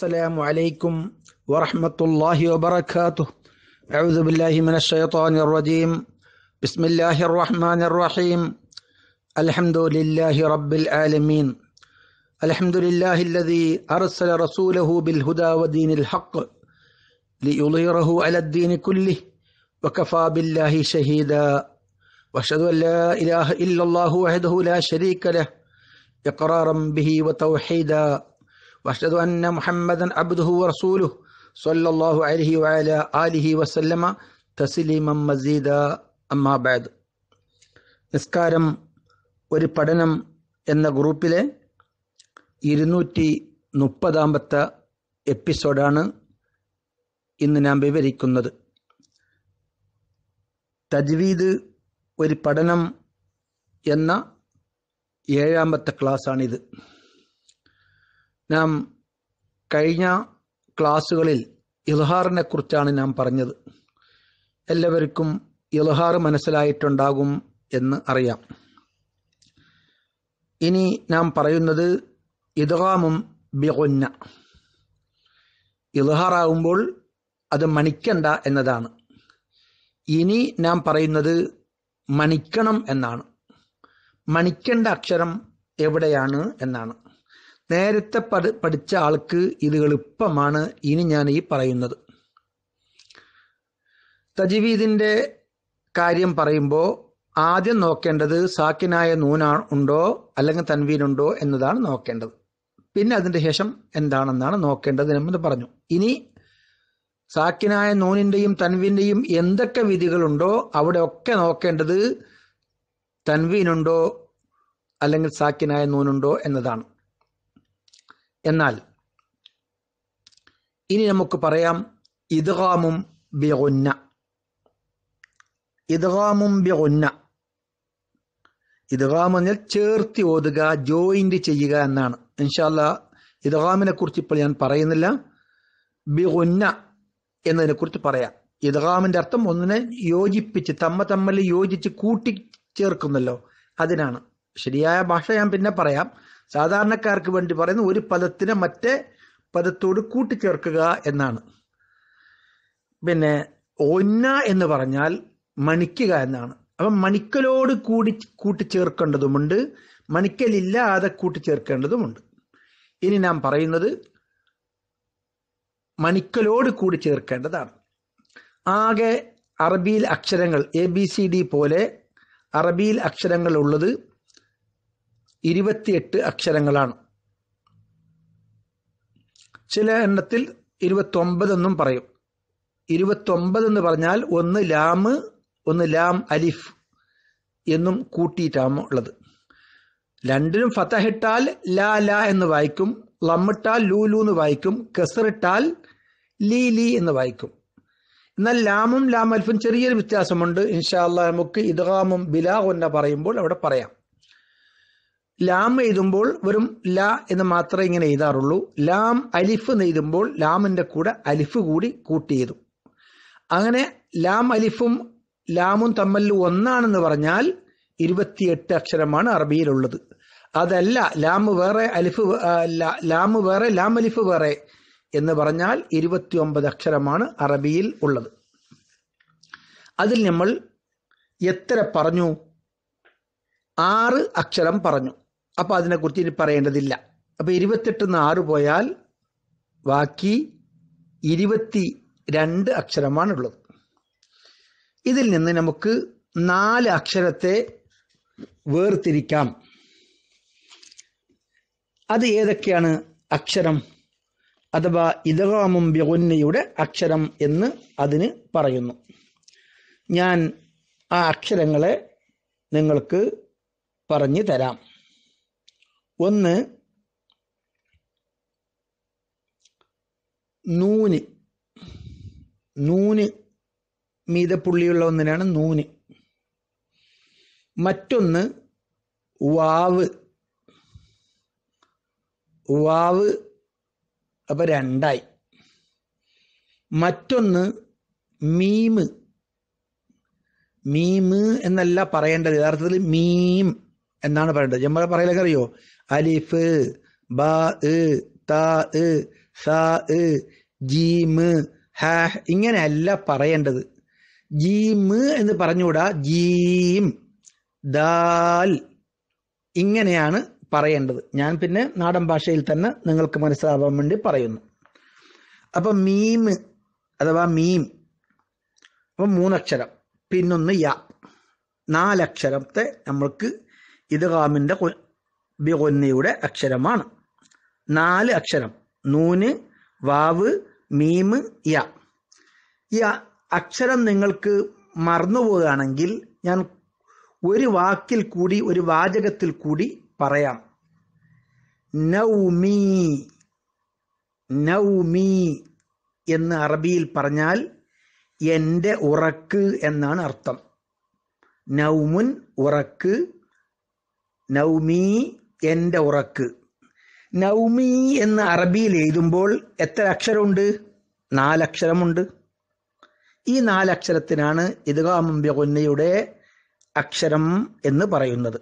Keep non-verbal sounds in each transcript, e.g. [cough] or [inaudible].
السلام عليكم ورحمة الله وبركاته. أعوذ بالله من الشيطان الرجيم. بسم الله الرحمن الرحيم. الحمد لله رب العالمين. الحمد لله الذي أرسل رسوله بالهدى ودين الحق ليظهره على الدين كله وكفى بالله شهيدا. وأشهد أن لا إله إلا الله وحده لا شريك له. إقرارا به وتوحيدا. واشهد ان محمدا عبده ورسوله صلى الله عليه وعلى اله وسلم تسليما مزيدا اما بعد നിസ്കാരം ഒരു പഠനം എന്ന ഗ്രൂപ്പിലെ ഇരുന്നൂറ്റി മുപ്പതാമത്തെ എപ്പിസോഡാണ് ഇന്ന് ഞാൻ വിവരിക്കുന്നത് തജ്വീദ് ഒരു പഠനം എന്ന ഏഴാമത്തെ ക്ലാസ്സാണിത് നാം കഴിഞ്ഞ ക്ലാസ്സുകളിൽ ഇൽഹാറിനെ കുറിച്ചാണ് നാം പറഞ്ഞത്. എല്ലാവർക്കും ഇൽഹാർ മനസ്സിലായിട്ടുണ്ടാകും എന്ന് അറിയാം. ഇനി നാം പറയുന്നത് ഇദ്ഗാമും ബിഗുന്ന. ഇൽഹാറാകുമ്പോൾ അത് മണിക്കണ്ട എന്നതാണ്. ഇനി നാം പറയുന്നത് മണിക്കണം എന്നാണ്. മണിക്കേണ്ട അക്ഷരം എവിടെയാണ് എന്നാണ്. നേരത്തെ പഠി പഠിച്ച ആൾക്ക് ഇത് എളുപ്പമാണ് ഇനി ഞാൻ ഈ പറയുന്നത്. തജ്വീദിന്റെ കാര്യം പറയുമ്പോൾ ആദ്യം നോക്കേണ്ടത് സാക്കിനായ നൂനാ ഉണ്ടോ അല്ലെങ്കിൽ തൻവീനുണ്ടോ എന്നതാണ് നോക്കേണ്ടത്. പിന്നെ അതിന്റെ ശേഷം എന്താണെന്നാണ് നോക്കേണ്ടത് എന്ന് പറഞ്ഞു. ഇനി സാക്കിനായ നൂനിന്റെയും തൻവീന്റെയും എന്തൊക്കെ വിധികളുണ്ടോ അവിടെ ഒക്കെ നോക്കേണ്ടത് തൻവീനുണ്ടോ അല്ലെങ്കിൽ സാക്കിനായ നൂനുണ്ടോ എന്നതാണ്. എന്നാൽ ഇനി നമുക്ക് പറയാം ഇദ്ഗാമും ബിഗുന്ന. ഇദ്ഗാമും ബിഗുന്ന. ഇദ്ഗാം എന്നാൽ ചേർത്തി ഓതുക ജോയിന്റ് ചെയ്യുക എന്നാണ്. ഇൻഷാല്ല ഇദ്ഗാമിനെ കുറിച്ച് ഇപ്പോൾ ഞാൻ പറയുന്നില്ല. ബിഗുന്ന എന്നതിനെ കുറിച്ച് പറയാം. ഇദ്ഗാമിന്റെ അർത്ഥം ഒന്നിനെ യോജിപ്പിച്ച് തമ്മ തമ്മിൽ യോജിച്ച് കൂട്ടി ചേർക്കുന്നല്ലോ അതിനാണ്. ശരിയായ ഭാഷ ഞാൻ പിന്നെ പറയാം. സാധാരണക്കാർക്ക് വേണ്ടി പറയുന്ന ഒരു പദത്തിനെ മറ്റേ പദത്തോട് കൂട്ടിച്ചേർക്കുക എന്നാണ്. പിന്നെ ഒന്ന എന്ന് പറഞ്ഞാൽ മണിക്കുക എന്നാണ്. അപ്പം മണിക്കലോട് കൂടി കൂട്ടിച്ചേർക്കേണ്ടതുമുണ്ട്. മണിക്കലില്ലാതെ കൂട്ടിച്ചേർക്കേണ്ടതുമുണ്ട്. ഇനി നാം പറയുന്നത് മണിക്കലോട് കൂടി ചേർക്കേണ്ടതാണ് ആകെ അറബിയിൽ അക്ഷരങ്ങൾ എ ബി സി ഡി പോലെ അറബിയിൽ അക്ഷരങ്ങൾ ഉള്ളത് ഇരുപത്തിയെട്ട് അക്ഷരങ്ങളാണ്. ചില എണ്ണത്തിൽ ഇരുപത്തൊമ്പത് എന്നും പറയും. ഇരുപത്തൊമ്പത് എന്ന് പറഞ്ഞാൽ ഒന്ന് ലാമ് ഒന്ന് ലാം അലിഫ് എന്നും കൂട്ടിയിട്ടാണ് ഉള്ളത്. രണ്ടിനും ഫതഹിട്ടാൽ ലാ ലാ എന്ന് വായിക്കും. ലമ്മിട്ടാൽ ലൂ ലൂ എന്ന് വായിക്കും. കസറിട്ടാൽ ലീ ലീ എന്ന് വായിക്കും. എന്നാൽ ലാമും ലാം അൽഫും ചെറിയൊരു വ്യത്യാസമുണ്ട്. ഇൻഷാല്ല നമുക്ക് ഇദ്ഗാമും ബിലാ എന്ന പറയുമ്പോൾ അവിടെ പറയാം. ലാം എഴുതുമ്പോൾ വെറും ല എന്ന് മാത്രമേ ഇങ്ങനെ എഴുതാറുള്ളൂ. ലാം അലിഫ് എഴുതുമ്പോൾ ലാമിന്റെ കൂടെ അലിഫ് കൂടി കൂട്ടി അങ്ങനെ ലാം അലിഫും ലാമും തമ്മിൽ ഒന്നാണെന്ന് പറഞ്ഞാൽ ഇരുപത്തിയെട്ട് അക്ഷരമാണ് അറബിയിലുള്ളത്. അതല്ല ലാമ് വേറെ അലിഫ് ലാമ് വേറെ ലാം അലിഫ് വേറെ എന്ന് പറഞ്ഞാൽ ഇരുപത്തി ഒമ്പത് അക്ഷരമാണ് അറബിയിൽ ഉള്ളത്. അതിൽ നമ്മൾ എത്ര പറഞ്ഞു? ആറ് അക്ഷരം പറഞ്ഞു. അപ്പൊ അതിനെക്കുറിച്ച് ഇനി പറയേണ്ടതില്ല. അപ്പൊ ഇരുപത്തെട്ടിന്ന് ആറ് പോയാൽ ബാക്കി ഇരുപത്തി രണ്ട് അക്ഷരമാണുള്ളത്. ഇതിൽ നിന്ന് നമുക്ക് നാല് അക്ഷരത്തെ വേർതിരിക്കാം. അത് ഏതൊക്കെയാണ് അക്ഷരം? അഥവാ ഇതകാമും ബിഗുന്നയുടെ അക്ഷരം എന്ന് അതിന് പറയുന്നു. ഞാൻ ആ അക്ഷരങ്ങളെ നിങ്ങൾക്ക് പറഞ്ഞു തരാം. ഒന്ന് നൂന് നൂന് മീതപ്പുള്ളിയുള്ള ഒന്നിനാണ് നൂന്. മറ്റൊന്ന് വാവ്. വാവ് അപ്പൊ രണ്ടായി. മറ്റൊന്ന് മീമ് മീമ് എന്നല്ല പറയേണ്ടത്. യഥാർത്ഥത്തിൽ മീം എന്നാണ് പറയേണ്ടത്. നമ്മൾ പറയലൊക്കെ അറിയോ? അലിഫ് ബ താ സാ ജീമ് ഹ ഇങ്ങനെയല്ല പറയേണ്ടത്. ജീമ് എന്ന് പറഞ്ഞുകൂടാ? ജീം ദാൽ ഇങ്ങനെയാണ് പറയേണ്ടത്. ഞാൻ പിന്നെ നാടൻ ഭാഷയിൽ തന്നെ നിങ്ങൾക്ക് മനസ്സിലാവാൻ വേണ്ടി പറയുന്നു. അപ്പം മീം അഥവാ മീം അപ്പം മൂന്നക്ഷരം. പിന്നൊന്ന് യാ. നാലക്ഷരത്തെ നമ്മൾക്ക് ഇത് കാമിന്റെ ബിഗൊന്നയുടെ അക്ഷരമാണ്. നാല് അക്ഷരം. നൂന് വാവ് മീമ് യ. ഈ അക്ഷരം നിങ്ങൾക്ക് മറന്നുപോവുകയാണെങ്കിൽ ഞാൻ ഒരു വാക്കിൽ കൂടി ഒരു വാചകത്തിൽ കൂടി പറയാം. നൗമീ. നൗമീ എന്ന് അറബിയിൽ പറഞ്ഞാൽ എന്റെ ഉറക്ക് എന്നാണ് അർത്ഥം. നൗമുൻ ഉറക്ക്. നൗമീ എന്റെ ഉറക്ക്. നൗമി എന്ന് അറബിയിൽ എഴുതുമ്പോൾ എത്ര അക്ഷരമുണ്ട്? നാലക്ഷരമുണ്ട്. ഈ നാലക്ഷരത്തിനാണ് ഇദ്ഗാമുംബ്യകൊന്നയുടെ അക്ഷരം എന്ന് പറയുന്നത്.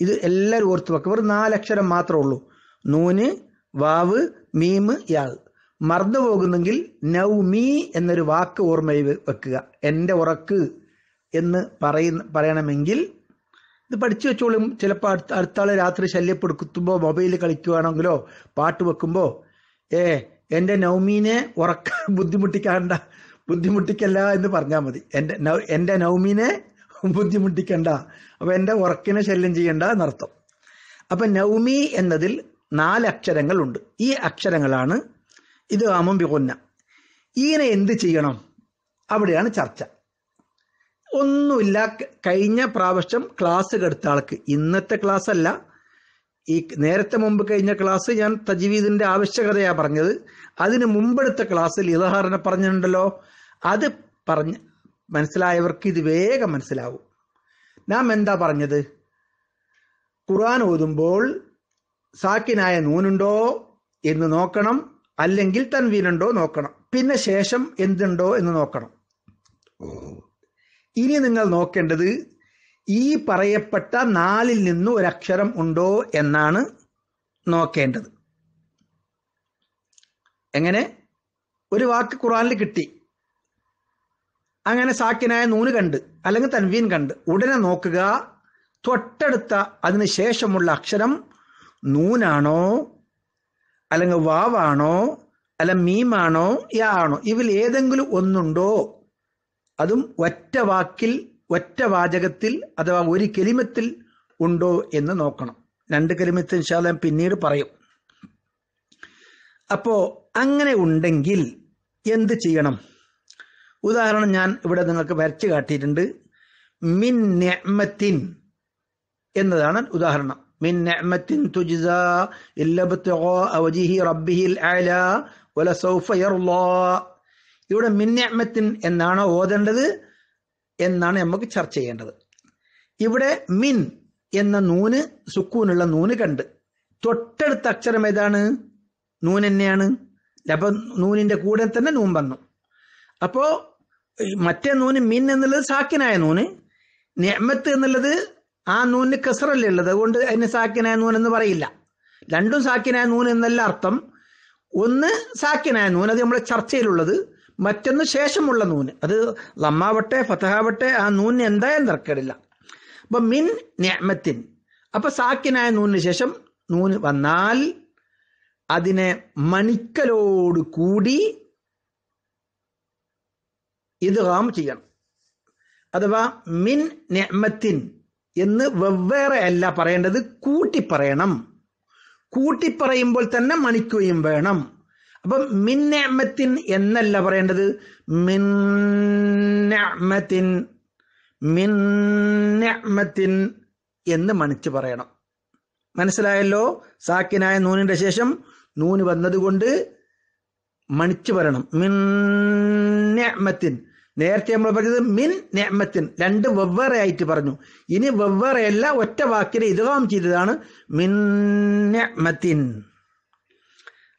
ഇത് എല്ലാവരും ഓർത്ത് വെക്കുക വെറും നാലക്ഷരം മാത്രമേ ഉള്ളൂ. നൂന് വാവ് മീമ് യാൾ മറന്നു പോകുന്നെങ്കിൽ നൗമി എന്നൊരു വാക്ക് ഓർമ്മയിൽ വെക്കുക. എന്റെ ഉറക്ക് എന്ന് പറയുന്ന പറയണമെങ്കിൽ ഇത് പഠിച്ചു വെച്ചോളും. ചിലപ്പോൾ അടുത്ത അടുത്ത ആൾ രാത്രി ശല്യപ്പെടുത്തുമ്പോൾ മൊബൈൽ കളിക്കുകയാണെങ്കിലോ പാട്ട് വെക്കുമ്പോൾ ഏ എന്റെ നൗമീനെ ഉറക്ക [laughs] ബുദ്ധിമുട്ടിക്കാണ്ട ബുദ്ധിമുട്ടിക്കല്ല എന്ന് പറഞ്ഞാൽ മതി. എന്റെ എന്റെ നൗമീനെ ബുദ്ധിമുട്ടിക്കണ്ട. അപ്പം എന്റെ ഉറക്കിനെ ശല്യം ചെയ്യണ്ട എന്നർത്ഥം അപ്പം നൗമി എന്നതിൽ നാല് അക്ഷരങ്ങളുണ്ട്. ഈ അക്ഷരങ്ങളാണ് ഇത് ആമം ബികൊന്ന ഈനെ എന്ത് ചെയ്യണം? അവിടെയാണ് ചർച്ച. ഒന്നുമില്ല. കഴിഞ്ഞ പ്രാവശ്യം ക്ലാസ് കെടുത്ത ആൾക്ക്. ഇന്നത്തെ ക്ലാസ് അല്ല. ഈ നേരത്തെ മുമ്പ് കഴിഞ്ഞ ക്ലാസ് ഞാൻ തജ്വീദിന്റെ ആവശ്യകതയാ പറഞ്ഞത്. അതിന് മുമ്പെടുത്ത ക്ലാസ്സിൽ ഇലഹാറിനെ പറഞ്ഞിട്ടുണ്ടല്ലോ. അത് പറഞ്ഞ് മനസ്സിലായവർക്ക് ഇത് വേഗം മനസ്സിലാവും. നാം എന്താ പറഞ്ഞത്? ഖുർആൻ ഓതുമ്പോൾ സാക്കിനായ നൂനുണ്ടോ എന്ന് നോക്കണം അല്ലെങ്കിൽ തൻവീനുണ്ടോ നോക്കണം. പിന്നെ ശേഷം എന്തുണ്ടോ എന്ന് നോക്കണം. ഇനി നിങ്ങൾ നോക്കേണ്ടത് ഈ പറയപ്പെട്ട നാലിൽ നിന്ന് ഒരക്ഷരം ഉണ്ടോ എന്നാണ് നോക്കേണ്ടത്. എങ്ങനെ? ഒരു വാക്ക് ഖുറാനിൽ കിട്ടി. അങ്ങനെ സാക്കിനായ നൂന് കണ്ട് അല്ലെങ്കിൽ തൻവീൻ കണ്ട് ഉടനെ നോക്കുക തൊട്ടടുത്ത അതിന് ശേഷമുള്ള അക്ഷരം നൂനാണോ അല്ലെങ്കിൽ വാവാണോ അല്ല മീമാണോ യാ ആണോ ഏതെങ്കിലും ഒന്നുണ്ടോ? അതും ഒറ്റ വാക്കിൽ ഒറ്റ വാചകത്തിൽ അഥവാ ഒരു കെലിമത്തിൽ ഉണ്ടോ എന്ന് നോക്കണം. രണ്ട് കെലിമത്തിൽ ശാലം പിന്നീട് പറയും. അപ്പോ അങ്ങനെ ഉണ്ടെങ്കിൽ എന്ത് ചെയ്യണം? ഉദാഹരണം ഞാൻ ഇവിടെ നിങ്ങൾക്ക് വരച്ചു കാട്ടിയിട്ടുണ്ട്. മിൻ നിഅ്മത്തിൻ എന്നതാണ് ഉദാഹരണം. മിൻ നിഅ്മത്തിൻ തുജിസ ഇല്ലബത്തോ അവജിഹി വജ്ഹി റബ്ബിഹിൽ അല വലസൗഫ യർളാ. ഇവിടെ മിൻ എന്നാണോ ഓതേണ്ടത് എന്നാണ് നമുക്ക് ചർച്ച ചെയ്യേണ്ടത്. ഇവിടെ മിൻ എന്ന നൂന് സുക്കൂനുള്ള നൂന് കണ്ട്. തൊട്ടടുത്ത അക്ഷരം ഏതാണ്? നൂൻ തന്നെയാണ്. അപ്പൊ നൂനിന്റെ കൂടെ തന്നെ നൂൻ വന്നു. അപ്പോ മറ്റേ നൂന് മിൻ എന്നുള്ളത് സാക്കിനായ നൂന്. നിയമത്ത് എന്നുള്ളത് ആ നൂനിന് കസറല്ലേ ഉള്ളത്? അതുകൊണ്ട് അതിന് സാക്കിനായ നൂൻ എന്ന് പറയില്ല. രണ്ടും സാക്കിനായ നൂൻ എന്നല്ല അർത്ഥം. ഒന്ന് സാക്കിനായ നൂൻ അത് നമ്മുടെ ചർച്ചയിലുള്ളത്. മറ്റൊന്ന് ശേഷമുള്ള നൂന്. അത് ലമ്മാവട്ടെ ഫതഹാവട്ടെ ആ നൂന് എന്തായാലും നിറക്കടില്ല അപ്പൊ മിൻ ന്യാമത്തിൻ. അപ്പൊ സാക്കിനായ നൂനിന് ശേഷം നൂന് വന്നാൽ അതിനെ മണിക്കലോട് കൂടി ഇത് ഹാം ചെയ്യണം. അഥവാ മിൻ ന്യാമത്തിൻ എന്ന് വെവ്വേറെ അല്ല പറയേണ്ടത് കൂട്ടി പറയണം കൂട്ടി പറയുമ്പോൾ തന്നെ മണിക്കുകയും വേണം. അപ്പം മിൻ നിഅ്മത്തിൻ എന്നല്ല പറയേണ്ടത്? മിന്നത്തിൻ മിൻ നിഅ്മത്തിൻ എന്ന് മണിച്ച് പറയണം. മനസ്സിലായല്ലോ? സാക്കിനായ നൂനിന്റെ ശേഷം നൂന് വന്നതുകൊണ്ട് മണിച്ച് പറയണം. മിൻ നേരത്തെ നമ്മൾ പറഞ്ഞത് മിൻ നിഅ്മത്തിൻ. രണ്ട് വെവ്വേറെ ആയിട്ട് പറഞ്ഞു. ഇനി വെവ്വേറെയല്ല ഒറ്റ വാക്കിനെ ഇതുകാം ചെയ്തതാണ് മിൻ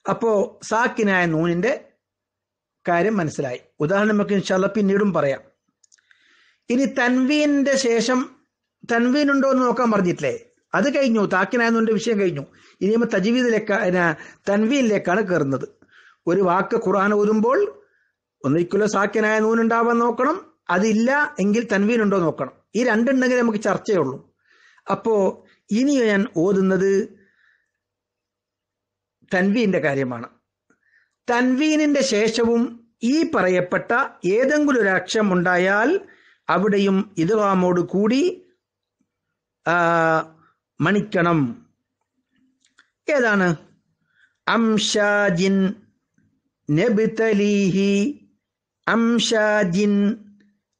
അപ്പോ സാക്കിനായ നൂനിന്റെ കാര്യം മനസ്സിലായി. ഉദാഹരണം നമുക്ക് ഇൻഷാല്ല പിന്നീടും പറയാം. ഇനി തൻവീനിന്റെ ശേഷം തൻവീൻ ഉണ്ടോ എന്ന് നോക്കാൻ പറഞ്ഞിട്ടില്ലേ? അത് കഴിഞ്ഞു. താക്കിനായ നൂന്റെ വിഷയം കഴിഞ്ഞു. ഇനി നമ്മൾ തജീവിതിലേക്ക് തൻവീനിലേക്കാണ് കയറുന്നത് ഒരു വാക്ക് ഖുർആൻ ഓതുമ്പോൾ ഒന്നിക്കുള്ള സാക്കിനായ നൂനുണ്ടാവാൻ നോക്കണം. അതില്ല എങ്കിൽ തൻവീൻ ഉണ്ടോ നോക്കണം. ഈ രണ്ടുണ്ടെങ്കിൽ നമുക്ക് ചർച്ചയുള്ളൂ. അപ്പോ ഇനി ഞാൻ ഓതുന്നത് തൻവീന്റെ കാര്യമാണ്. തൻവീനിന്റെ ശേഷവും ഈ പറയപ്പെട്ട ഏതെങ്കിലും ഒരു അക്ഷം ഉണ്ടായാൽ അവിടെയും ഇതുവാമോട് കൂടി മണിക്കണം. ഏതാണ്? അംഷാജിൻ നബ്തലീഹി അംഷാജിൻ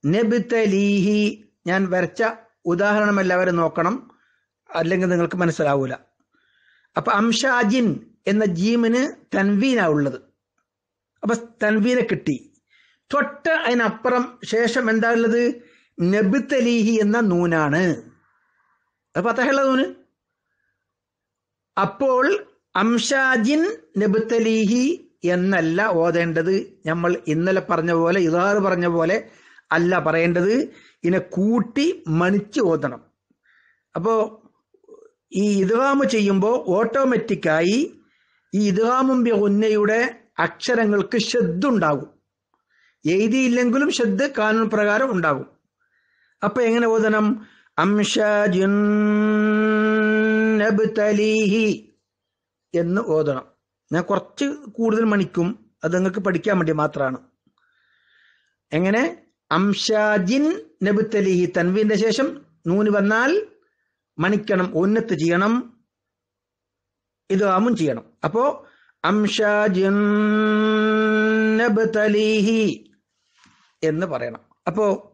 നബ്തലീഹി. ഞാൻ വരച്ച ഉദാഹരണം എല്ലാവരും നോക്കണം. അല്ലെങ്കിൽ നിങ്ങൾക്ക് മനസ്സിലാവൂല. അപ്പൊ അംഷാജിൻ എന്ന ജീമിന് തൻവീനാ ഉള്ളത്. അപ്പൊ തൻവീനെ കിട്ടി. തൊട്ട് അതിനപ്പുറം ശേഷം എന്താ ഉള്ളത്? നബിത്തലീഹി എന്ന നൂനാണ്. അപ്പൊ അതഹുള്ള നൂന്. അപ്പോൾ അംഷാജിൻ നബിത്തലീഹി എന്നല്ല ഓതേണ്ടത്. നമ്മൾ ഇന്നലെ പറഞ്ഞ പോലെ ഇതാറ് പറഞ്ഞ പോലെ അല്ല പറയേണ്ടത്. ഇതിനെ കൂട്ടി മണിച്ച് ഓതണം. അപ്പോ ഈ ഇതുവാമ ചെയ്യുമ്പോൾ ഓട്ടോമാറ്റിക്കായി ഈ ഇദ്ഗാമും ഉന്നയുടെ അക്ഷരങ്ങൾക്ക് ശ്രദ്ധുണ്ടാകും എഴുതിയില്ലെങ്കിലും ഷെദ് കാനൂൺ പ്രകാരം ഉണ്ടാകും. അപ്പൊ എങ്ങനെ ഓതണം? നബ്തലീഹി എന്ന് ഓതണം. ഞാൻ കുറച്ച് കൂടുതൽ മണിക്കും അത് നിങ്ങൾക്ക് പഠിക്കാൻ വേണ്ടി മാത്രമാണ്. എങ്ങനെ? അംഷാജിൻ നബുത്തലിഹി തൻവീന്റെ ശേഷം നൂന് വന്നാൽ മണിക്കണം ഉന്നത്ത് ചെയ്യണം. ഇത് ആമും ചെയ്യണം. അപ്പോ നബ്തലിഹി എന്ന് പറയണം. അപ്പോ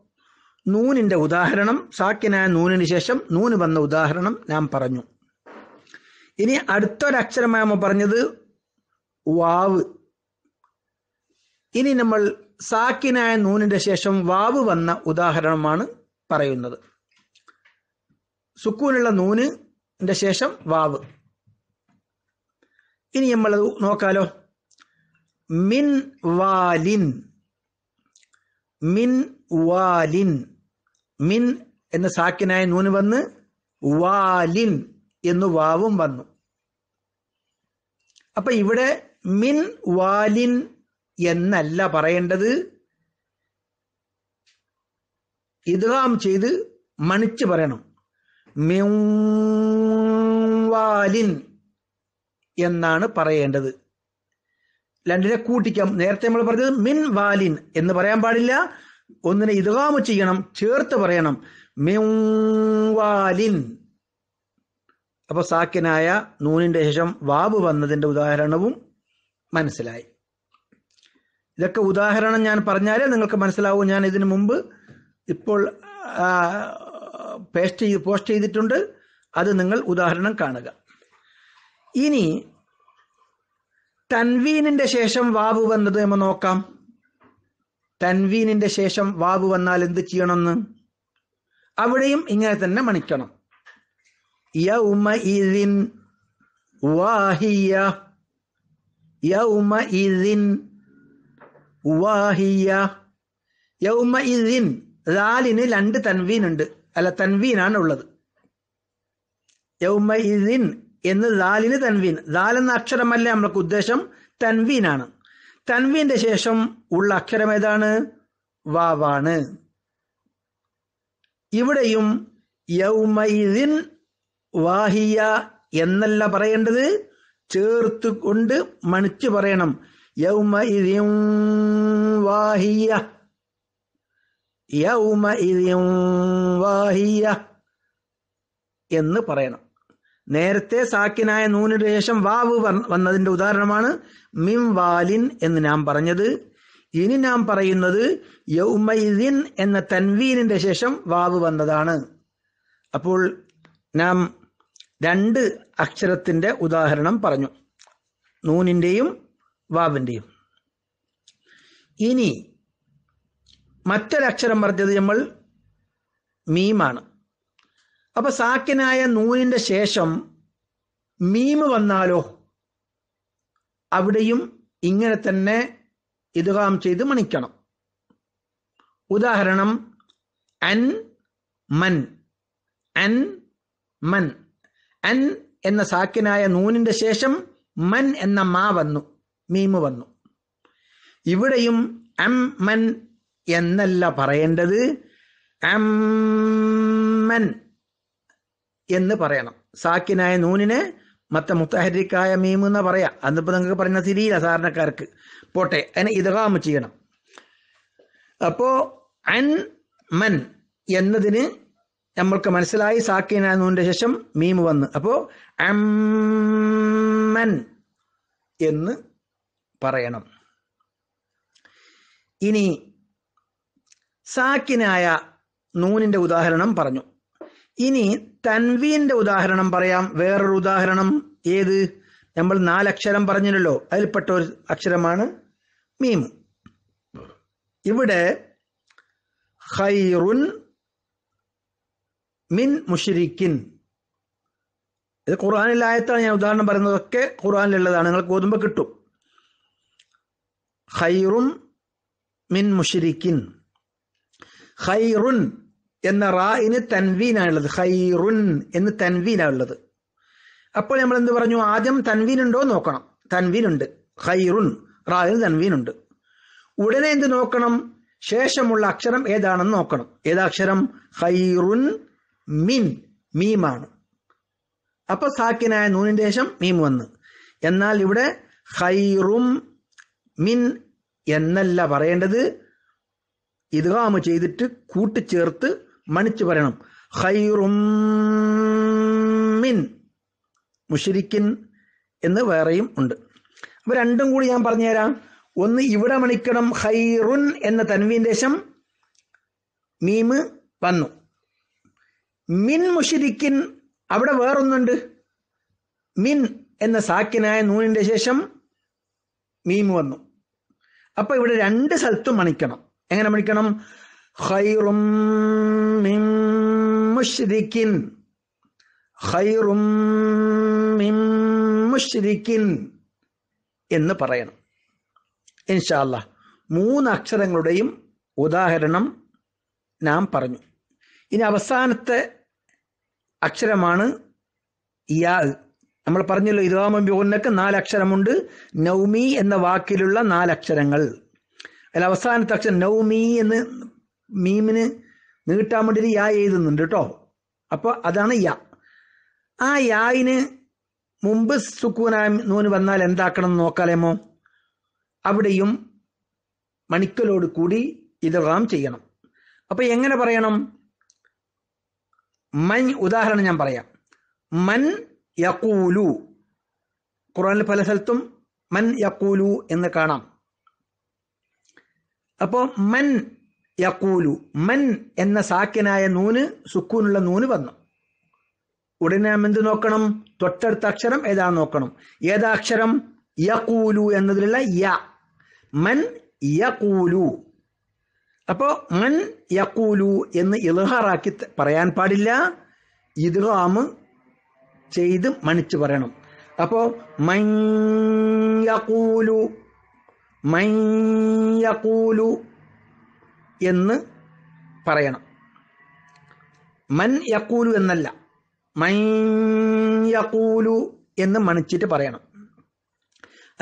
നൂനിന്റെ ഉദാഹരണം സാക്കിനായ നൂനിന് ശേഷം നൂന് വന്ന ഉദാഹരണം ഞാൻ പറഞ്ഞു. ഇനി അടുത്തൊരക്ഷരമായി നമ്മൾ പറഞ്ഞത് വാവ്. ഇനി നമ്മൾ സാക്കിനായ നൂനിന്റെ ശേഷം വാവ് വന്ന ഉദാഹരണമാണ് പറയുന്നത്. സുക്കൂനുള്ള നൂനിന്റെ ശേഷം വാവ്. ഇനി നമ്മൾ നോക്കാലോ. മിൻ വാലിൻ. മിൻ വാലിൻ. മിൻ എന്ന സാക്കിനായ നൂന് വന്ന് വാലിൻ എന്നു വാവും വന്നു. അപ്പൊ ഇവിടെ മിൻ വാലിൻ എന്നല്ല പറയേണ്ടത്. ഇദ്ഗാം ചെയ്ത് മണിച്ച് പറയണം. മിൻ വാലിൻ. എന്നാണ് പറയേണ്ടത്. രണ്ടിനെ കൂട്ടിക്കാം. നേരത്തെ നമ്മൾ പറഞ്ഞത് മിൻ വാലിൻ എന്ന് പറയാൻ പാടില്ല. ഒന്നിനെ ഇതുകാമ ചെയ്യണം ചേർത്ത് പറയണം. മിൻ വാലിൻ. അപ്പൊ സാക്കിനായ നൂനിന്റെ ശേഷം വാവ് വന്നതിന്റെ ഉദാഹരണവും മനസ്സിലായി. ഇതൊക്കെ ഉദാഹരണം ഞാൻ പറഞ്ഞാലേ നിങ്ങൾക്ക് മനസ്സിലാവൂ. ഞാൻ ഇതിനു മുമ്പ് ഇപ്പോൾ പേസ്റ്റ് ചെയ്ത് പോസ്റ്റ് ചെയ്തിട്ടുണ്ട്. അത് നിങ്ങൾ ഉദാഹരണം കാണുക. ഇനി തൻവീനിന്റെ ശേഷം വാവ് വന്നത് നമ്മൾ നോക്കാം. തൻവീനിന്റെ ശേഷം വാവ് വന്നാൽ എന്ത് ചെയ്യണമെന്ന്? അവിടെയും ഇങ്ങനെ തന്നെ മണിക്കണം. യൗമ ഇതിൻ വാഹിയ. യൗമ വാഹിയ. യൗമ ഇതിൻ രണ്ട് തൻവീൻ ഉണ്ട് അല്ല തൻവീനാണ് ഉള്ളത് യൗമ എന്ന് ദാലിന് തൻവീൻ. ദാൽ എന്ന അക്ഷരമല്ല നമ്മൾക്ക് ഉദ്ദേശം. തൻവീനാണ്. തൻവീന്റെ ശേഷം ഉള്ള അക്ഷരം ഏതാണ്? വാവാണ്. ഇവിടെയും യൗമൈദിൻ വാഹിയ എന്നല്ല പറയേണ്ടത്. ചേർത്ത് കൊണ്ട് മണിച്ചു പറയണം. യൗമൈദിൻ വാഹിയ. യൗമൈദിൻ വാഹിയ എന്ന് പറയണം. നേരത്തെ സാക്കിനായ നൂനിന് ശേഷം വാവ് വന്നതിന്റെ ഉദാഹരണമാണ് മിം വാലിൻ എന്ന് ഞാൻ പറഞ്ഞത്. ഇനി നാം പറയുന്നത് യൗമൈദിൻ എന്ന തൻവീനിന്റെ ശേഷം വാവ് വന്നതാണ്. അപ്പോൾ നാം രണ്ട് അക്ഷരത്തിന്റെ ഉദാഹരണം പറഞ്ഞു. നൂനിന്റെയും വാവിന്റെയും. ഇനി മറ്റൊരക്ഷരം പറഞ്ഞത് നമ്മൾ മീമാണ്. അപ്പൊ സാക്കിനായ നൂനിന്റെ ശേഷം മീമ് വന്നാലോ? അവിടെയും ഇങ്ങനെ തന്നെ ഇതുകാം ചെയ്ത് മണിക്കണം. ഉദാഹരണം അൻ മൻ. അൻ മൻ. അൻ എന്ന സാക്കിനായ നൂനിന്റെ ശേഷം മൻ എന്ന മാ വന്നു മീമ് വന്നു. ഇവിടെയും എം മൻ എന്നല്ല പറയേണ്ടത്. അമ്മൻ എന്ന് പറയണം. സാക്കിനായ നൂനിനെ മറ്റേ മുത്തഹരിക്കായ മീമ് എന്ന് പറയാം. അന്നിപ്പോ നിങ്ങൾക്ക് പറയുന്ന തിരിയില്ല സാധാരണക്കാർക്ക്. പോട്ടെ അതിനെ ഇതകാമ് ചെയ്യണം. അപ്പോ അൻ മൻ എന്നതിന് നമ്മൾക്ക് മനസ്സിലായി സാക്കിനായ നൂനിന്റെ ശേഷം മീമ് വന്ന്. അപ്പോ അമ്മൻ എന്ന് പറയണം. ഇനി സാക്കിനായ നൂനിന്റെ ഉദാഹരണം പറഞ്ഞു. ഇനി തൻവീന്റെ ഉദാഹരണം പറയാം. വേറൊരു ഉദാഹരണം ഏത്? നമ്മൾ നാലക്ഷരം പറഞ്ഞില്ലല്ലോ. അതിൽപ്പെട്ട ഒരു അക്ഷരമാണ് മീം. ഇവിടെ ഖൈറുൻ മിൻ മുഷരിക്കിൻ. ഇത് ഖുർആാനിലായത്താണ് ഞാൻ ഉദാഹരണം പറയുന്നതൊക്കെ ഖുർആാനിലുള്ളതാണ്. നിങ്ങൾക്ക് ഓതുമ്പോൾ കിട്ടും. ഖൈറും മിൻ മുഷരിക്കിൻ. ഖൈറുൻ എന്ന റായിന് തൻവീനാണുള്ളത്. ഖൈറുൻ എന്ന് തൻവീനാണുള്ളത്. അപ്പോൾ നമ്മൾ എന്ത് പറഞ്ഞു? ആദ്യം തൻവീൻ ഉണ്ടോ നോക്കണം. തൻവീൻ ഉണ്ട് ഖൈറുൻ റായിന് തൻവീനുണ്ട്. ഉടനെ എന്ത് നോക്കണം? ശേഷമുള്ള അക്ഷരം ഏതാണെന്ന് നോക്കണം. ഏതാക്ഷരം ഖൈറുൻ മിൻ. മീമാണ്. അപ്പൊ സാക്കിനായ നൂനിന്റെ ശേഷം മീം വന്ന്. എന്നാൽ ഇവിടെ ഖൈറും മിൻ എന്നല്ല പറയേണ്ടത്. ഇദ്ഗാമ് ചെയ്തിട്ട് കൂട്ടിച്ചേർത്ത് മണിച്ച് പറയണം. ഹൈറുമിൻ മുഷിരിക്കിൻ എന്ന് വേറെയും ഉണ്ട്. അപ്പൊ രണ്ടും കൂടി ഞാൻ പറഞ്ഞുതരാം. ഒന്ന് ഇവിടെ മണിക്കണം ഹൈറുൻ എന്ന തൻവീന്റെ ദേശം മീമ് വന്നു. മിൻ മുഷിരിക്കിൻ അവിടെ വേറൊന്നുണ്ട്. മിൻ എന്ന സാക്കിനായ നൂലിന്റെ ശേഷം മീമ് വന്നു. അപ്പൊ ഇവിടെ രണ്ട് സ്ഥലത്തും മണിക്കണം. എങ്ങനെ മണിക്കണം? ഖൈറും മിൻ ഖൈറും മിൻ എന്ന് പറയണം. ഇൻഷാല്ല മൂന്ന് അക്ഷരങ്ങളുടെയും ഉദാഹരണം നാം പറഞ്ഞു. ഇനി അവസാനത്തെ അക്ഷരമാണ് യാ. നമ്മൾ പറഞ്ഞല്ലോ ഇതാമബിഹുന്നക്ക് നാലക്ഷരമുണ്ട് നൗമി എന്ന വാക്കിലുള്ള നാലക്ഷരങ്ങൾ അതിൽ അവസാനത്തെ അക്ഷരം നൗമി എന്ന് മീമിന് നീട്ടാൻ വേണ്ടി യാ എഴുതുന്നുണ്ട് കേട്ടോ. അപ്പോൾ അതാണ് യാ. ആ യായിന് മുമ്പ് സുക്കൂനായ നൂന് വന്നാൽ എന്താക്കണം എന്ന് നോക്കാലേമോ അവിടെയും മണിക്കലോട് കൂടി ഇതറാം ചെയ്യണം. അപ്പൊ എങ്ങനെ പറയണം? മൻ ഉദാഹരണം ഞാൻ പറയാം. മൻ യക്കൂലു ഖുറാനിൽ പല സ്ഥലത്തും മൻ യക്കൂലു എന്ന് കാണാം. അപ്പോൾ മൻ യക്കൂലു മൻ എന്ന സാക്കിനായ നൂന് സുക്കൂനുള്ള നൂന് വന്നു. ഉടനെ നാം എന്ത് നോക്കണം? തൊട്ടടുത്ത അക്ഷരം ഏതാ നോക്കണം? ഏതാ അക്ഷരം? യക്കൂലു എന്നതിലുള്ള യ. മൻ യക്കൂലു അപ്പോ മൻ യക്കൂലു എന്ന് ഇലഹാറാക്കി പറയാൻ പാടില്ല. ഇദ്ഗാമ് ചെയ്ത് മണിച്ച് പറയണം. അപ്പോ മൻ യക്കൂലു മൻ യക്കൂലു എന്ന് പറയണം. മൻ യക്കൂലു എന്നല്ല. മൻ യക്കൂലു എന്ന് മണിച്ചിട്ട് പറയണം.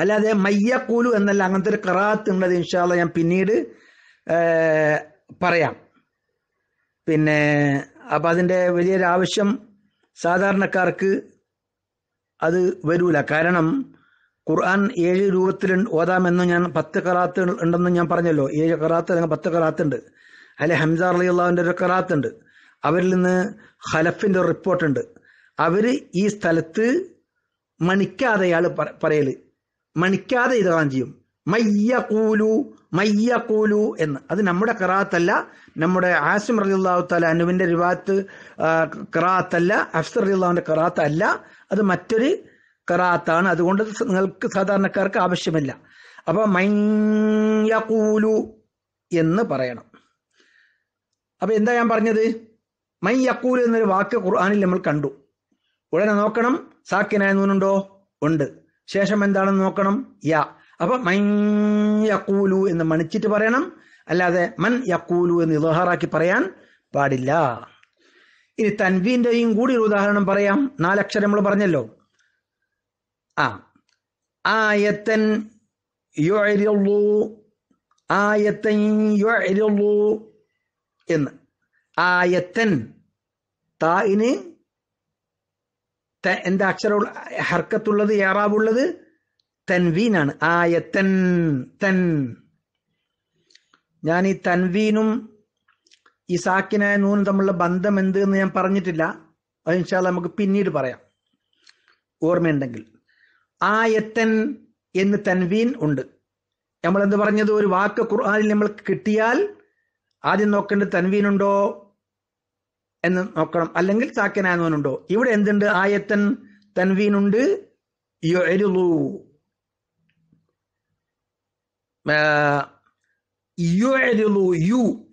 അല്ലാതെ മയ്യക്കൂലു എന്നല്ല അങ്ങനത്തെ ഒരു കറാത്ത് ഉള്ളത് ഇൻഷാല്ല ഞാൻ പിന്നീട് പറയാം. പിന്നെ അപ്പം അതിന്റെ വലിയൊരു ആവശ്യം സാധാരണക്കാർക്ക് അത് വരൂല. കാരണം ഖുർആൻ ഏഴ് രൂപത്തിൽ ഓതാമെന്ന് ഞാൻ പത്ത് കറാത്ത് ഉണ്ടെന്ന് ഞാൻ പറഞ്ഞല്ലോ. ഏഴ് കറാത്ത് അല്ലെങ്കിൽ പത്ത് കറാത്ത് ഉണ്ട് അല്ലെ ഹംസ അലി അള്ളാഹുവിന്റെ ഒരു കറാത്ത് ഉണ്ട് അവരിൽ നിന്ന് ഹലഫിന്റെ ഒരു റിപ്പോർട്ടുണ്ട്. അവർ ഈ സ്ഥലത്ത് മണിക്കാതെ പറയൽ. മണിക്കാതെ ഇതാൻ ചെയ്യും. മയ്യക്കൂലു മയ്യക്കൂലു എന്ന്. അത് നമ്മുടെ കറാത്തല്ല. നമ്മുടെ ആസിം റലിള്ളാഹു താല അനുവിന്റെ റിവാത്ത് കറാത്തല്ല അഫ്സർ റലിള്ളാഹുവിന്റെ കറാത്ത് അല്ല അത് മറ്റൊരു കറാത്താണ് അതുകൊണ്ട് നിങ്ങൾക്ക് സാധാരണക്കാർക്ക് ആവശ്യമില്ല. അപ്പൊ മയ്യക്കൂലു എന്ന് പറയണം. അപ്പൊ എന്താ ഞാൻ പറഞ്ഞത്? മയ്യക്കൂലു എന്നൊരു വാക്ക് ഖുർആാനിൽ നമ്മൾ കണ്ടു. ഉടനെ നോക്കണം. സാക്കിനായ നൂനുണ്ടോ? ഉണ്ട്. ശേഷം എന്താണെന്ന് നോക്കണം? യാ. അപ്പൊ മൈ എന്ന് മണിച്ചിട്ട് പറയണം. അല്ലാതെ മൻ യക്കൂലു എന്ന് ഇലഹാറാക്കി പറയാൻ പാടില്ല. ഇനി തൻവീന്റെയും കൂടി ഒരു ഉദാഹരണം പറയാം. നാലക്ഷരം നമ്മൾ പറഞ്ഞല്ലോ. ആ. ആയത്തൻ ആയത്തൻ എന്ന്. ആയത്തൻ തായിന് എന്താ അക്ഷരം ഹർക്കത്തുള്ളത് ഏറാവുള്ളത് തൻവീനാണ്. ആയത്തൻ തൻ. ഞാൻ ഈ തൻവീനും ഈ സാക്കിനായ നൂനും തമ്മിലുള്ള ബന്ധം എന്ത് എന്ന് ഞാൻ പറഞ്ഞിട്ടില്ല. അത് നമുക്ക് പിന്നീട് പറയാം. ഓർമ്മയുണ്ടെങ്കിൽ. ആയത്തൻ എന്ന് തൻവീൻ ഉണ്ട്. നമ്മൾ എന്ത് പറഞ്ഞത്? ഒരു വാക്ക് ഖുർആാനിൽ നമ്മൾക്ക് കിട്ടിയാൽ ആദ്യം നോക്കേണ്ടത് തൻവീൻ ഉണ്ടോ എന്ന് നോക്കണം. അല്ലെങ്കിൽ സാക്കനാനോനുണ്ടോ? ഇവിടെ എന്തുണ്ട്? ആയത്തൻ തൻവീനുണ്ട് യു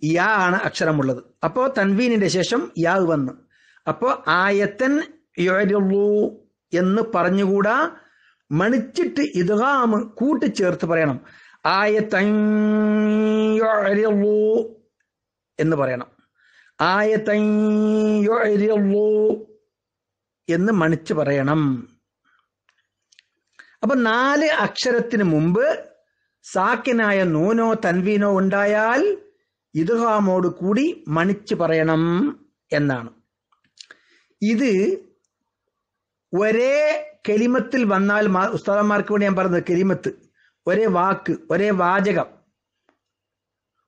യാ ആണ് അക്ഷരമുള്ളത്. അപ്പോ തൻവീനിന്റെ ശേഷം യാ വന്ന്. അപ്പോ ആയത്തൻ എന്ന് പറഞ്ഞുകൂടാ മണിച്ചിട്ട് ഇദ്ഗാമ് കൂട്ടിച്ചേർത്ത് പറയണം. യുഅരിളു എന്ന് പറയണം. യുഅരിളു എന്ന് മണിച്ച് പറയണം. അപ്പൊ നാല് അക്ഷരത്തിന് മുമ്പ് സാക്കിനായ നൂനോ തൻവീനോ ഉണ്ടായാൽ ഇദ്ഹാമോട് കൂടി മണിച്ച് പറയണം എന്നാണ്. ഇത് ഒരേ കെലിമത്തിൽ വന്നാൽ ഉസ്താദന്മാർക്ക് വേണ്ടി ഞാൻ പറഞ്ഞത് കെലിമത്ത്. ഒരേ വാക്ക് ഒരേ വാചകം.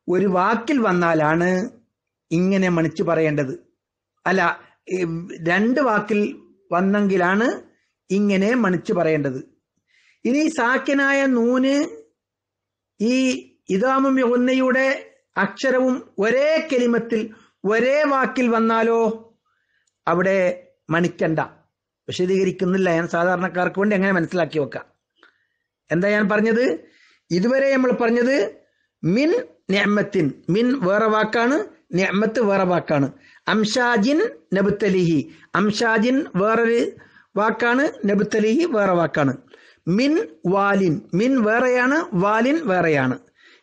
ഒരു വാക്കിൽ വന്നാലാണ് ഇങ്ങനെ മണിച്ചു പറയേണ്ടത്. അല്ല രണ്ട് വാക്കിൽ വന്നെങ്കിലാണ് ഇങ്ങനെ മണിച്ചു പറയേണ്ടത്. ഇനി സാക്കിനായ നൂന് ഈ ഇതാമും യഹുന്നയുടെ അക്ഷരവും ഒരേ കെലിമത്തിൽ ഒരേ വാക്കിൽ വന്നാലോ അവിടെ മണിക്കണ്ട. വിശദീകരിക്കുന്നില്ല ഞാൻ സാധാരണക്കാർക്ക് വേണ്ടി എങ്ങനെ മനസ്സിലാക്കി വെക്കാം. എന്താ ഞാൻ പറഞ്ഞത്? ഇതുവരെ നമ്മൾ പറഞ്ഞത് മിൻ നിഅമത്തിൻ മിൻ വേറെ വാക്കാണ് നിഅമത്ത് വേറെ വാക്കാണ്. അംഷാജിൻ നബുത്തലിഹി. അംഷാജിൻ വേറൊരു വാക്കാണ് നബുത്തലിഹി വേറെ വാക്കാണ്. മിൻ വാലിൻ. മിൻ വേറെയാണ് വാലിൻ വേറെയാണ്.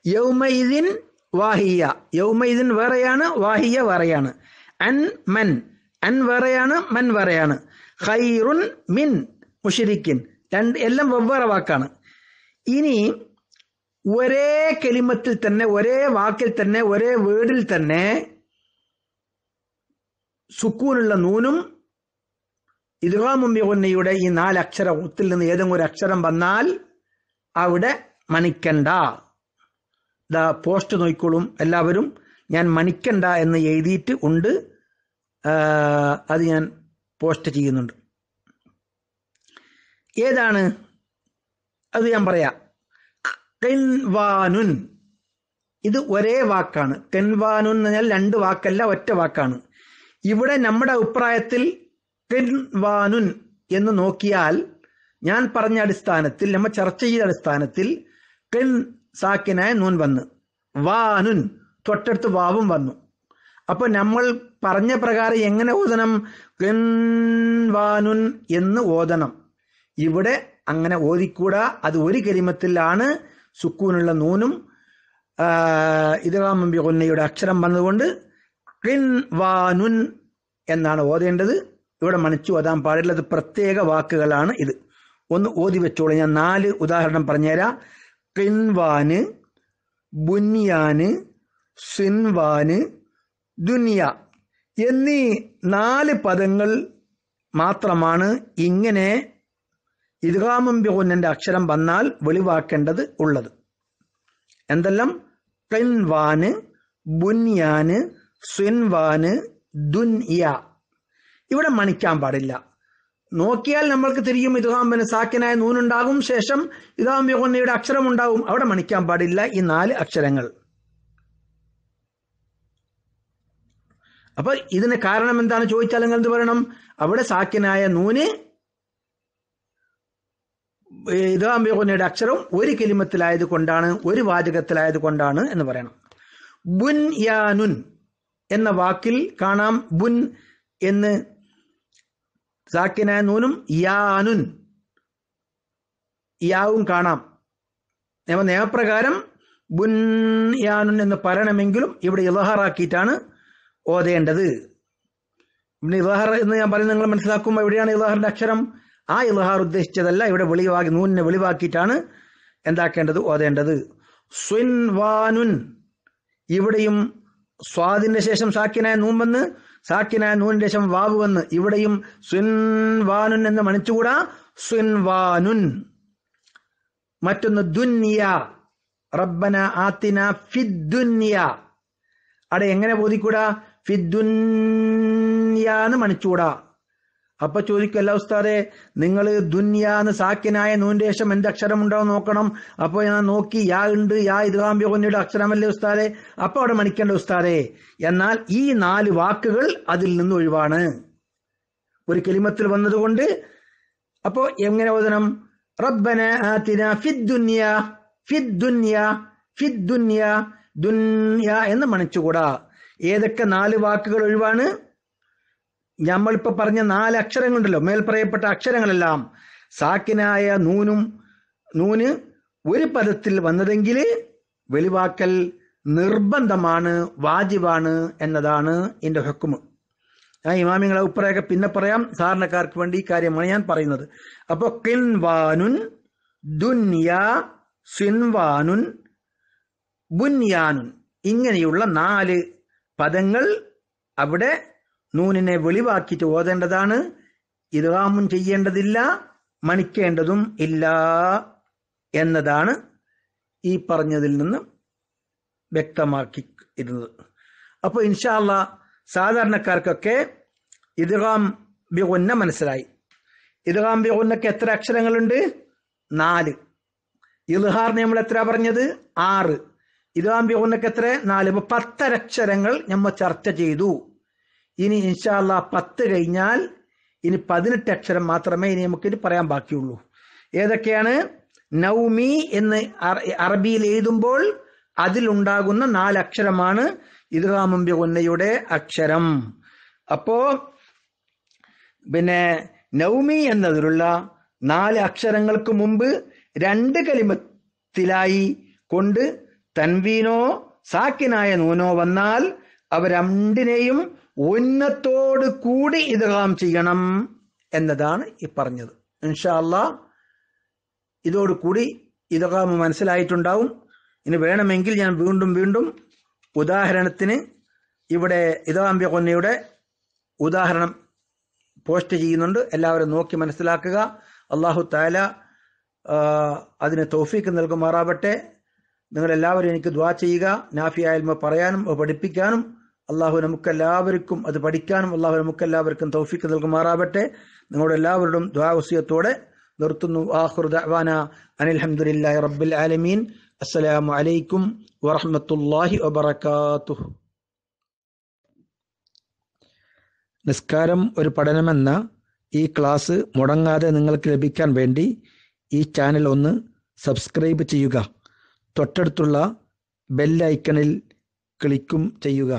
യൗമൈദിൻ വാഹിയ. യൗമൈദിൻ വേറെയാണ് വാഹിയ വേറെയാണ്. അൻ മൻ. അൻ വേറെയാണ് മൻ വേറെയാണ്. ഖൈറുൻ മിൻ മുഷിരിക്കിൻ രണ്ട് എല്ലാം വെവ്വേറെ വാക്കാണ്. ഇനി ഒരേ കെലിമത്തിൽ തന്നെ ഒരേ വാക്കിൽ തന്നെ ഒരേ വേർഡിൽ തന്നെ സുക്കൂനുള്ള നൂനും ഇദ്ഗാമുമ്പിയുടെ ഈ നാല് അക്ഷര അക്ഷരത്തിൽ നിന്ന് ഏതെങ്കിലും ഒരു അക്ഷരം വന്നാൽ അവിടെ മണിക്കണ്ട. ദാ പോസ്റ്റ് നോക്കിക്കോളും എല്ലാവരും. ഞാൻ മണിക്കണ്ട എന്ന് എഴുതിയിട്ട് ഉണ്ട്. അത് ഞാൻ പോസ്റ്റ് ചെയ്യുന്നുണ്ട്. ഏതാണ്? അത് ഞാൻ പറയാം. കെൻവാനുൻ. ഇത് ഒരേ വാക്കാണ്. കെൻവാനുൻ എന്ന് പറഞ്ഞാൽ രണ്ട് വാക്കല്ല ഒറ്റ വാക്കാണ്. ഇവിടെ നമ്മുടെ അഭിപ്രായത്തിൽ കെൻവാനുൻ എന്ന് നോക്കിയാൽ ഞാൻ പറഞ്ഞ അടിസ്ഥാനത്തിൽ നമ്മൾ ചർച്ച ചെയ്ത അടിസ്ഥാനത്തിൽ കെൻ സാക്കിനായ നൂൻ വന്ന്. വാനുൻ തൊട്ടടുത്ത് വാവും വന്നു. അപ്പൊ നമ്മൾ പറഞ്ഞ പ്രകാരം എങ്ങനെ ഓതണം? ഗൻവാനുൻ എന്ന് ഓതണം. ഇവിടെ അങ്ങനെ ഓതിക്കൂടാ. അത് ഒരു കരിമത്തിലാണ് സുക്കൂനുള്ള നൂനും. ഇതാമമ്പി കൊന്നയുടെ അക്ഷരം വന്നതുകൊണ്ട് വാനുൻ എന്നാണ് ഓതേണ്ടത്. ഇവിടെ മണിച്ചു ഓതാൻ പാടില്ല. അത് പ്രത്യേക വാക്കുകളാണ് ഇത്. ഒന്ന് ഓതി വെച്ചോളൂ. ഞാൻ നാല് ഉദാഹരണം പറഞ്ഞുതരാം. കിൻവാന് ബുന്യാന് സിൻവാന് ദുനിയ എന്നീ നാല് പദങ്ങൾ മാത്രമാണ് ഇങ്ങനെ ഇദ്ഗാമും ബിഹുന്നന്റെ അക്ഷരം വന്നാൽ വെളിവാക്കേണ്ടത് ഉള്ളത്. എന്തെല്ലാം? കെൻവാന് ബുന്യാന് സ്വിൻവാന് ദുൻയ ഇവിടെ മണിക്കാൻ പാടില്ല. നോക്കിയാൽ നമ്മൾക്ക് തിരിയും ഇദ്ഗാമിന് സാക്കിനായ നൂനുണ്ടാകും ശേഷം ബിഗുന്നയുടെ അക്ഷരം ഉണ്ടാകും അവിടെ മണിക്കാൻ പാടില്ല ഈ നാല് അക്ഷരങ്ങൾ. അപ്പൊ ഇതിന് കാരണം എന്താണ് ചോദിച്ചാൽ നിങ്ങൾ എന്ത് പറയണം? അവിടെ സാക്കിനായ നൂന് ഇതാമ്പിയുടെ അക്ഷരം ഒരു കിലിമത്തിലായത് കൊണ്ടാണ് ഒരു വാചകത്തിലായത് കൊണ്ടാണ് എന്ന് പറയണം. ബുൻ യാനുൻ എന്ന വാക്കിൽ കാണാം ബുൻ എന്ന്. സാക്കിനായ നൂനും യാനുൻ യാവും കാണാം. നിയമ നിയമപ്രകാരം ബുൻ യാനുൻ എന്ന് പറയണമെങ്കിലും ഇവിടെ ഇലഹാറാക്കിയിട്ടാണ് ഓതേണ്ടത്. പിന്നെ ഇലഹാർ എന്ന് ഞാൻ പറയുന്നത് നിങ്ങൾ മനസ്സിലാക്കും എവിടെയാണ് ഇലഹാറിന്റെ അക്ഷരം? ആ ഇലഹാർ ഉദ്ദേശിച്ചതല്ല ഇവിടെ വെളിവാക്കി നൂനിനെ വെളിവാക്കിയിട്ടാണ് എന്താക്കേണ്ടത് ഓതേണ്ടത്. സ്വിൻവാനുൻ ഇവിടെയും സ്വാദിന്റെ ശേഷം സാക്കിനായ നൂൻ വന്ന് സാക്കിനായ നൂനിന്റെ ശേഷം വാവ് വന്ന് ഇവിടെയും സ്വിൻവാനുൻ എന്ന് മണിച്ചുകൂടാ സ്വിൻവാനുൻ മറ്റൊന്ന് ദുന്യ റബ്ബന ആത്തിന ഫിദ്ദുന്യ അവിടെ എങ്ങനെ ബോധിക്കൂടാ? ഫിദ്ദുന്യാന്ന് മണിച്ചൂടാ. അപ്പൊ ചോദിക്കല്ല ഉസ്താദെ നിങ്ങൾ ദുന്യാന്ന് സാക്കിനായ നൂന്റേശം എന്റെ അക്ഷരം ഉണ്ടോ നോക്കണം? അപ്പൊ ഞാൻ നോക്കി യാ ഉണ്ട് യാ ഇദ്ഗാംബ്യോന്നിയുടെ അക്ഷരമല്ലേ ഉസ്താദെ? അപ്പൊ അവിടെ മണിക്കണ്ട ഉസ്താദെ എന്നാൽ ഈ നാല് വാക്കുകൾ അതിൽ നിന്ന് ഒഴിവാണ്. ഒരു കെലിമത്തിൽ വന്നതുകൊണ്ട് അപ്പോ എങ്ങനെ ഓതണം? റബ്ബന ആതിന ഫിദ്ദുന്യ ഫിദ്ദുന്യ ഫിദ്ദുന്യ ദുന്യ എന്ന് മണിച്ചുകൂടാ. ഏതൊക്കെ നാല് വാക്കുകൾ ഒഴിവാണ്? നമ്മളിപ്പോ പറഞ്ഞ നാല് അക്ഷരങ്ങളുണ്ടല്ലോ. മേൽ പറയപ്പെട്ട അക്ഷരങ്ങളെല്ലാം സാക്കിനായ നൂനും നൂന് ഒരു പദത്തിൽ വന്നതെങ്കിൽ വെളിവാക്കൽ നിർബന്ധമാണ് വാജിബാണ് എന്നതാണ് എന്റെ ഹക്കുമ് ഞാൻ ഇമാമിങ്ങളെ അഭിപ്രായമൊക്കെ പിന്നെ പറയാം. സാധാരണക്കാർക്ക് വേണ്ടി ഈ കാര്യമാണ് ഞാൻ പറയുന്നത്. അപ്പൊ കിൻവാനുൻ ദുന്യ സിൻവാനുൻ ബുന്യാനുൻ ഇങ്ങനെയുള്ള നാല് പദങ്ങൾ അവിടെ നൂനിനെ വെളിവാക്കിയിട്ട് ഓതേണ്ടതാണ്. ഇറാമും ചെയ്യേണ്ടതില്ല മണിക്കേണ്ടതും ഇല്ല എന്നതാണ് ഈ പറഞ്ഞതിൽ നിന്ന് വ്യക്തമാക്കി ഇരുന്നത്. അപ്പോൾ ഇൻഷാല്ല സാധാരണക്കാർക്കൊക്കെ ഇദ്ഗാം ബിഗുന്ന മനസ്സിലായി. ഇദ്ഗാം ബിഗുന്നക്ക് എത്ര അക്ഷരങ്ങളുണ്ട്? നാല്. ഇൽഹാറിന് നമ്മൾ എത്ര പറഞ്ഞത്? ആറ്. ഇദ്ഗാം ബിഗുന്നക്ക് എത്ര നാല് ഇപ്പൊ പത്തരക്ഷരങ്ങൾ നമ്മൾ ചർച്ച ചെയ്തു. ഇനി ഇൻഷാല്ല പത്ത് കഴിഞ്ഞാൽ ഇനി പതിനെട്ട് അക്ഷരം മാത്രമേ ഇനി നമുക്ക് പറയാൻ ബാക്കിയുള്ളൂ. ഏതൊക്കെയാണ്? നൗമി എന്ന് അറബിയിൽ എഴുതുമ്പോൾ അതിലുണ്ടാകുന്ന നാലക്ഷരമാണ് ഇദ്ഗാമുംബി ഉന്നയുടെ അക്ഷരം. അപ്പോ പിന്നെ നൗമി എന്നതിലുള്ള നാല് അക്ഷരങ്ങൾക്ക് മുമ്പ് രണ്ട് കലിമത്തിലായി കൊണ്ട് തൻവീനോ സാക്കിനായ നൂനോ വന്നാൽ അവ രണ്ടിനെയും ഉന്നത്തോട് കൂടി ഇദ്ഗാം ചെയ്യണം എന്നതാണ് ഈ പറഞ്ഞത്. ഇൻഷാല്ല ഇതോടുകൂടി ഇദ്ഗാം മനസ്സിലായിട്ടുണ്ടാവും. ഇനി വേണമെങ്കിൽ ഞാൻ വീണ്ടും വീണ്ടും ഉദാഹരണത്തിന് ഇവിടെ ഇതാംബ്യ കൊന്നയുടെ ഉദാഹരണം പോസ്റ്റ് ചെയ്യുന്നുണ്ട്. എല്ലാവരും നോക്കി മനസ്സിലാക്കുക. അള്ളാഹു താല അതിന് തൗഫീക്ക് നൽകുമാറാവട്ടെ. നിങ്ങളെല്ലാവരും എനിക്ക് ദ്വാ ചെയ്യുക നാഫി ആയൽമ പറയാനും പഠിപ്പിക്കാനും അള്ളാഹു നമുക്കെല്ലാവർക്കും അത് പഠിക്കാനും അള്ളാഹു നമുക്കെല്ലാവർക്കും തൗഫിക്ക് നൽകുമാറാവട്ടെ. നിങ്ങളുടെ എല്ലാവരുടെയും ദ്വാവസ്യത്തോടെ നിർത്തുന്നു. ആഹുർദാന അനിൽഹമുല്ലാ റബ്ബിൽ ആലമീൻ. അസ്സലാമു അലൈക്കും വറഹമത്തല്ലാഹി വബർക്കാത്തു നിസ്കാരം ഒരു പഠനമെന്ന ഈ ക്ലാസ് മുടങ്ങാതെ നിങ്ങൾക്ക് ലഭിക്കാൻ വേണ്ടി ഈ ചാനൽ ഒന്ന് സബ്സ്ക്രൈബ് ചെയ്യുക. തൊട്ടടുത്തുള്ള ബെൽ ഐക്കണിൽ ക്ലിക്കും ചെയ്യുക.